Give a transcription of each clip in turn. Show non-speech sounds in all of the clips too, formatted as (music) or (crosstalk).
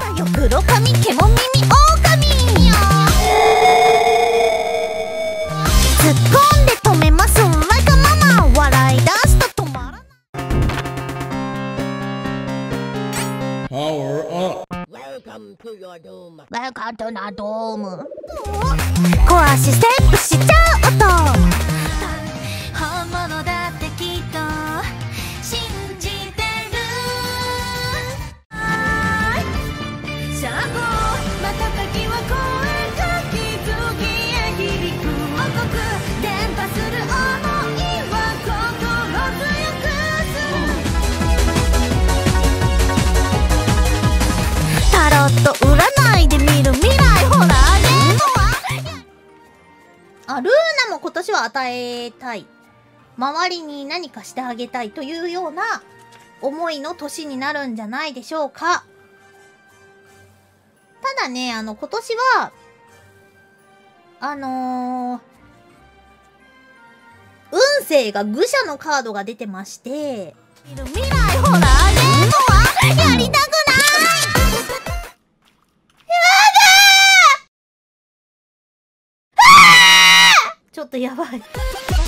だよ。黒髪獣耳狼。突っ込んで止めます。ライカママ笑い出すと止まらない。小足ステップしちゃう音。本物だってきっとあルーナも今年は与えたい。周りに何かしてあげたいというような思いの年になるんじゃないでしょうか。ただねあの今年はあのー運勢が愚者のカードが出てまして。未来ほらねやりたくとやばい。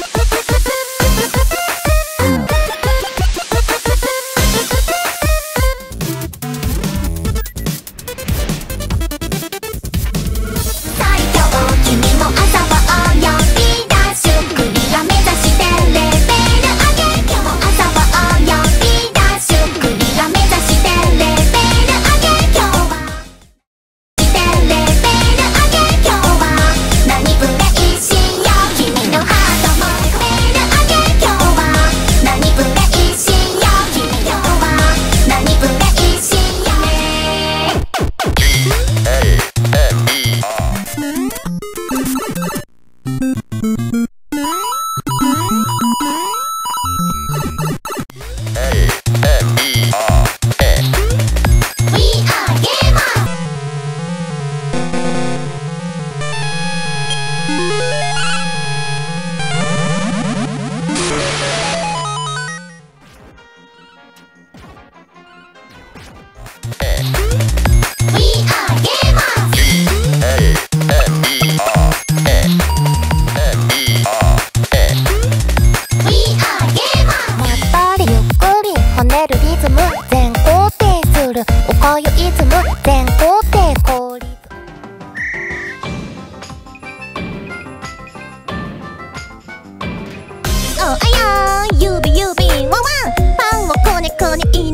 おあや指指ワンワンパンをこねこねい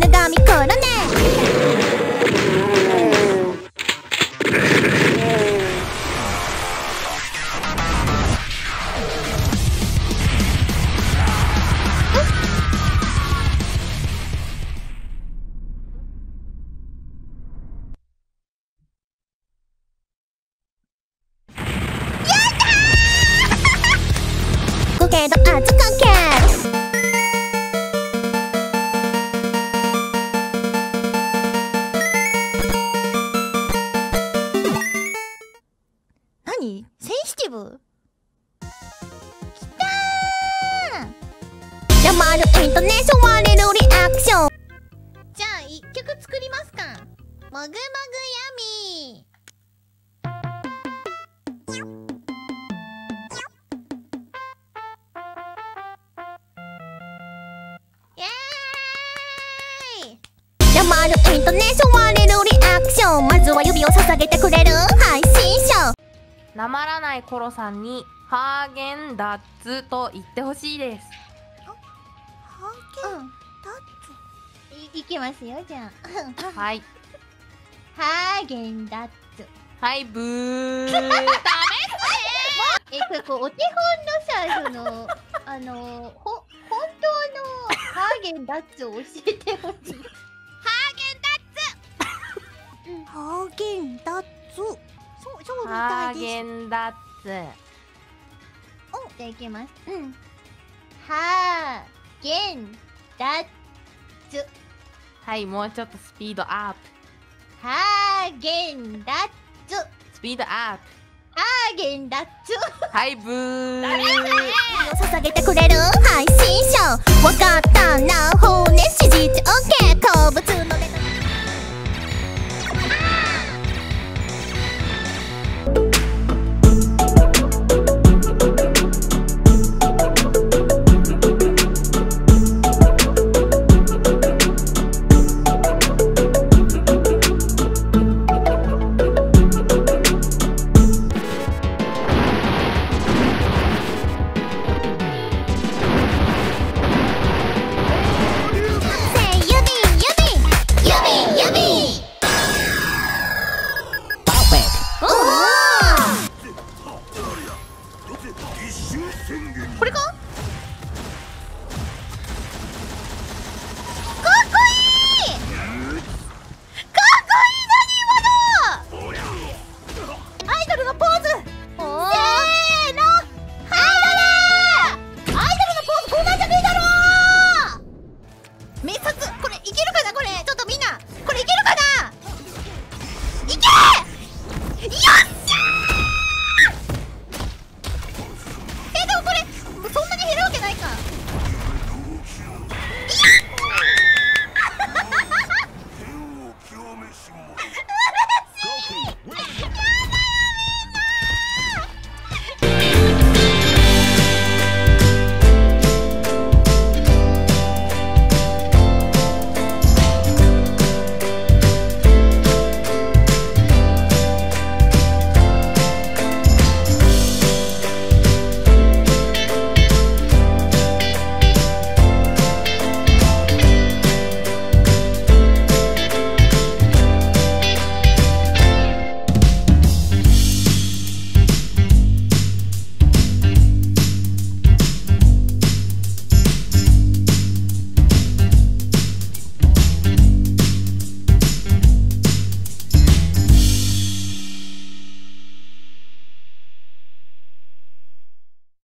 もぐもぐヤミーイエーイ。山るイントネーション割れるリアクション。まずは指を捧げてくれる配信者。なまらないコロさんにハーゲンダッツと言ってほしいです。ハーゲンダッツ。いいきますよじゃあ。はいハーゲンダッツ。はいブー。えこれこうお手本のさその (laughs) あのほ本当のハーゲンダッツを教えてほしい。ハーゲンダッツ。ハーゲンダッツ。そうそうみハーたいです。ゲンダッツ。お。じゃあいきます。うん。ハーゲンダッツ。はいもうちょっとスピードアッハーゲンダッツ。プスピードアッハーゲンダッツ。プはいブー捧げてくれる配信者。わかったな骨